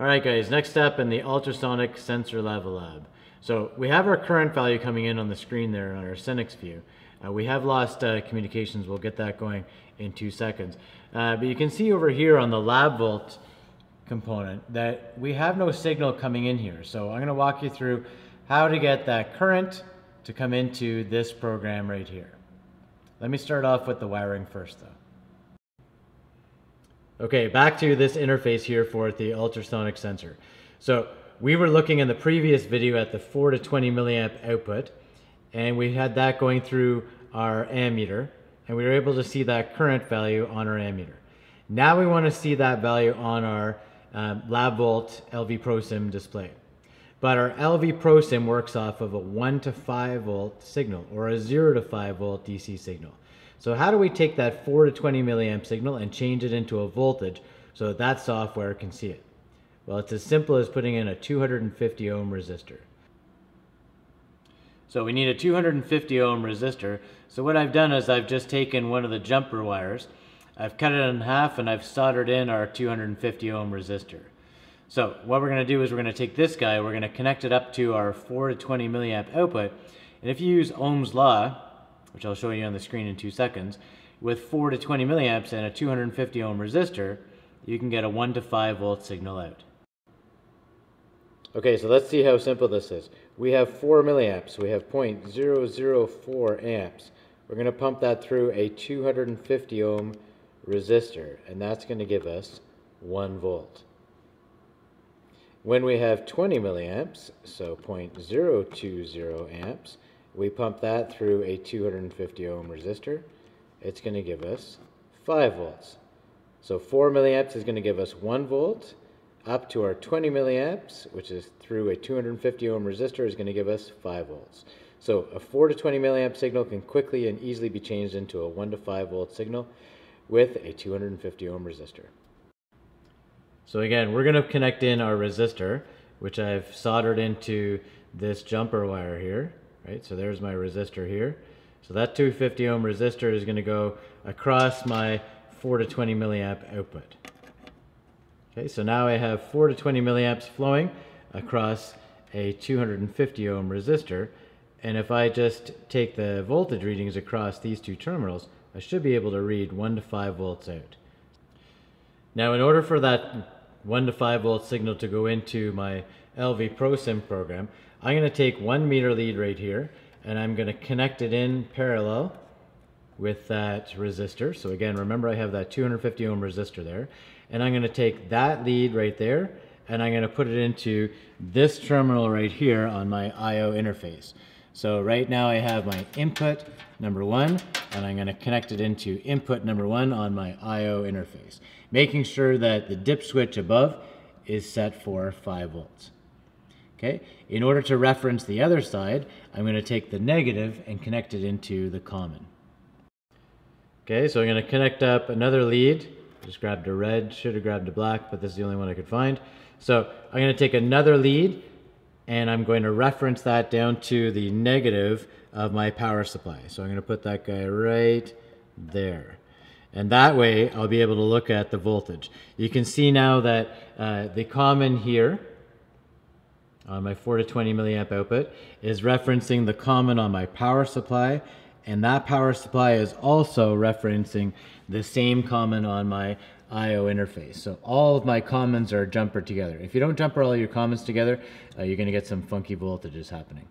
All right guys, next step in the ultrasonic sensor level lab. So we have our current value coming in on the screen there on our Senix view. Uh, we have lost uh, communications, we'll get that going in two seconds. Uh, but you can see over here on the lab volt component that we have no signal coming in here. So I'm gonna walk you through how to get that current to come into this program right here. Let me start off with the wiring first though. Okay, back to this interface here for the ultrasonic sensor. So we were looking in the previous video at the 4 to 20 milliamp output, and we had that going through our ammeter, and we were able to see that current value on our ammeter. Now we want to see that value on our um, LabVolt LV ProSim display. But our LV ProSim works off of a 1 to 5 volt signal, or a 0 to 5 volt DC signal. So how do we take that 4 to 20 milliamp signal and change it into a voltage so that that software can see it? Well, it's as simple as putting in a 250 ohm resistor. So we need a 250 ohm resistor. So what I've done is I've just taken one of the jumper wires, I've cut it in half and I've soldered in our 250 ohm resistor. So what we're going to do is we're going to take this guy, we're going to connect it up to our 4 to 20 milliamp output. And if you use Ohm's law, which I'll show you on the screen in two seconds, with 4 to 20 milliamps and a 250 ohm resistor, you can get a 1 to 5 volt signal out. Okay, so let's see how simple this is. We have 4 milliamps, we have 0.004 amps. We're going to pump that through a 250 ohm resistor, and that's going to give us 1 volt. When we have 20 milliamps, so 0.020 amps, we pump that through a 250 ohm resistor. It's going to give us 5 volts. So 4 milliamps is going to give us 1 volt. Up to our 20 milliamps, which is through a 250 ohm resistor, is going to give us 5 volts. So a 4 to 20 milliamp signal can quickly and easily be changed into a 1 to 5 volt signal with a 250 ohm resistor. So again, we're going to connect in our resistor, which I've soldered into this jumper wire here right? So there's my resistor here. So that 250 ohm resistor is going to go across my 4 to 20 milliamp output. Okay, so now I have 4 to 20 milliamps flowing across a 250 ohm resistor. And if I just take the voltage readings across these two terminals, I should be able to read 1 to 5 volts out. Now in order for that 1 to 5 volt signal to go into my LV ProSim program, I'm going to take one meter lead right here and I'm going to connect it in parallel with that resistor. So again, remember I have that 250 ohm resistor there. And I'm going to take that lead right there and I'm going to put it into this terminal right here on my I.O. interface. So right now I have my input number one and I'm going to connect it into input number one on my I.O. interface, making sure that the dip switch above is set for 5 volts. Okay, in order to reference the other side, I'm going to take the negative and connect it into the common. Okay, so I'm going to connect up another lead. Just grabbed a red, should have grabbed a black, but this is the only one I could find. So I'm going to take another lead and I'm going to reference that down to the negative of my power supply. So I'm going to put that guy right there. And that way I'll be able to look at the voltage. You can see now that uh, the common here on my 4 to 20 milliamp output is referencing the common on my power supply and that power supply is also referencing the same common on my I.O. interface. So all of my commons are jumpered together. If you don't jumper all your commons together, uh, you're going to get some funky voltages happening.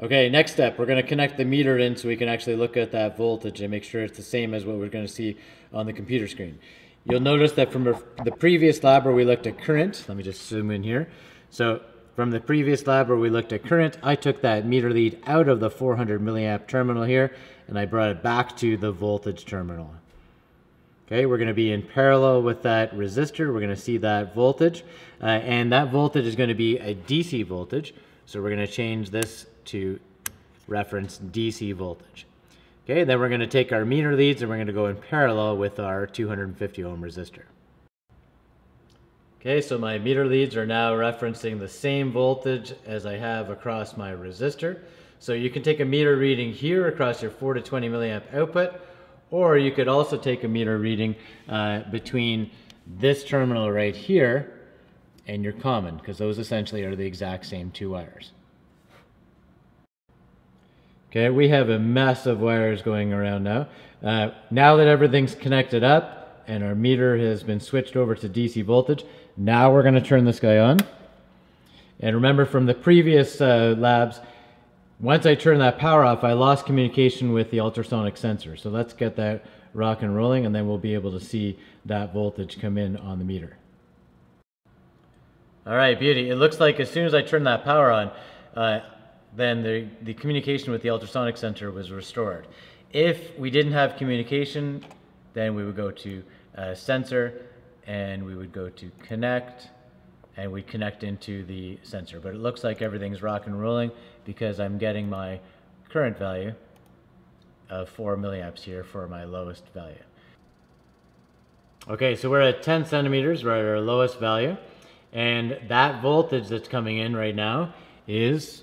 Okay, next step, we're going to connect the meter in so we can actually look at that voltage and make sure it's the same as what we're going to see on the computer screen. You'll notice that from the previous lab where we looked at current, let me just zoom in here. So from the previous lab where we looked at current, I took that meter lead out of the 400 milliamp terminal here and I brought it back to the voltage terminal. Okay, we're going to be in parallel with that resistor. We're going to see that voltage uh, and that voltage is going to be a DC voltage. So we're going to change this to reference DC voltage. Okay, then we're going to take our meter leads and we're going to go in parallel with our 250 ohm resistor. Okay, so my meter leads are now referencing the same voltage as I have across my resistor. So you can take a meter reading here across your 4 to 20 milliamp output, or you could also take a meter reading uh, between this terminal right here and your common, because those essentially are the exact same two wires. Okay, we have a mess of wires going around now. Uh, now that everything's connected up and our meter has been switched over to DC voltage, now we're going to turn this guy on. And remember from the previous uh, labs, once I turn that power off, I lost communication with the ultrasonic sensor. So let's get that rock and rolling and then we'll be able to see that voltage come in on the meter. All right, beauty. It looks like as soon as I turn that power on, uh, then the, the communication with the ultrasonic sensor was restored. If we didn't have communication, then we would go to sensor and we would go to connect and we connect into the sensor. But it looks like everything's rock and rolling because I'm getting my current value of 4 milliamps here for my lowest value. Okay, so we're at 10 centimeters, we're at our lowest value. And that voltage that's coming in right now is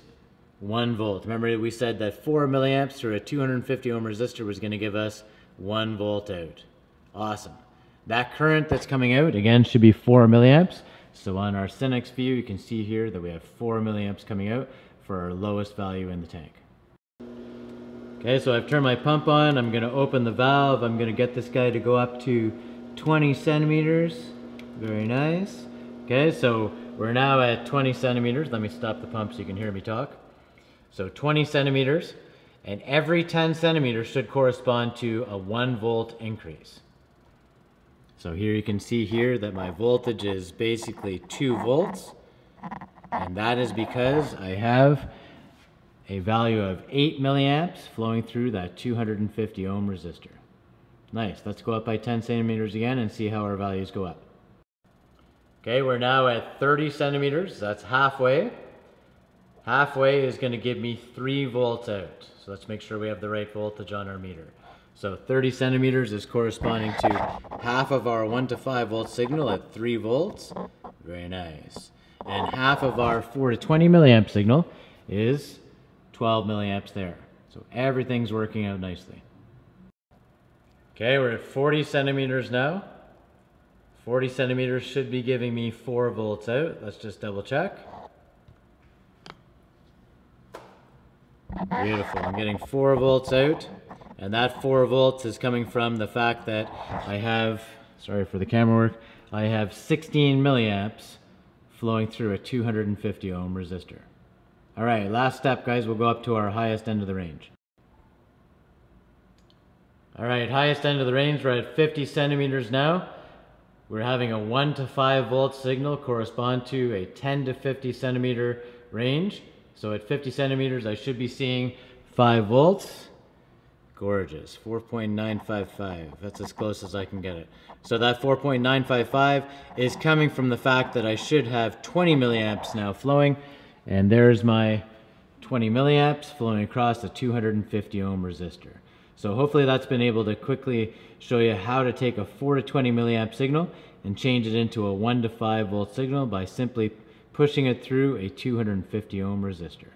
1 volt. Remember we said that 4 milliamps through a 250 ohm resistor was going to give us 1 volt out. Awesome. That current that's coming out, again, should be 4 milliamps. So on our Senix view, you can see here that we have 4 milliamps coming out for our lowest value in the tank. Okay, so I've turned my pump on. I'm going to open the valve. I'm going to get this guy to go up to 20 centimeters. Very nice. Okay, so we're now at 20 centimeters. Let me stop the pump so you can hear me talk. So 20 centimeters, and every 10 centimeters should correspond to a 1 volt increase. So here you can see here that my voltage is basically 2 volts, and that is because I have a value of 8 milliamps flowing through that 250 ohm resistor. Nice, let's go up by 10 centimeters again and see how our values go up. Okay, we're now at 30 centimeters. That's halfway. Halfway is going to give me 3 volts out. So let's make sure we have the right voltage on our meter. So 30 centimeters is corresponding to half of our 1 to 5 volt signal at 3 volts. Very nice. And half of our 4 to 20 milliamp signal is 12 milliamps there. So everything's working out nicely. Okay, we're at 40 centimeters now. 40 centimeters should be giving me 4 volts out. Let's just double check. Beautiful. I'm getting 4 volts out. And that 4 volts is coming from the fact that I have, sorry for the camera work, I have 16 milliamps flowing through a 250 ohm resistor. All right, last step, guys. We'll go up to our highest end of the range. All right, highest end of the range, we're at 50 centimeters now. We're having a 1 to 5 volt signal correspond to a 10 to 50 centimeter range. So at 50 centimeters, I should be seeing 5 volts. Gorgeous, 4.955. That's as close as I can get it. So that 4.955 is coming from the fact that I should have 20 milliamps now flowing. And there's my 20 milliamps flowing across a 250 ohm resistor. So hopefully that's been able to quickly show you how to take a 4 to 20 milliamp signal and change it into a 1 to 5 volt signal by simply pushing it through a 250 ohm resistor.